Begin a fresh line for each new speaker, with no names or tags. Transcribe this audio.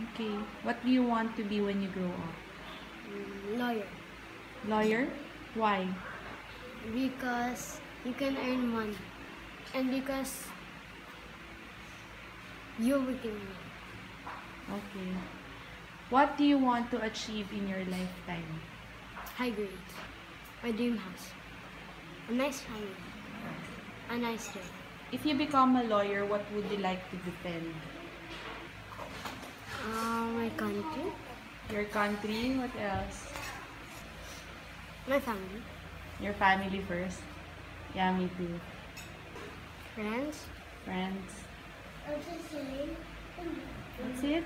Okay. What do you want to be when you grow up?
Mm, lawyer.
Lawyer? Why?
Because you can earn money. And because you're working money.
Okay. What do you want to achieve in your lifetime?
High grades. My dream house. A nice family. A nice job.
If you become a lawyer, what would you like to defend?
Uh, my country.
Your country? What else?
My family.
Your family first? Yeah, me too.
Friends.
Friends. That's it?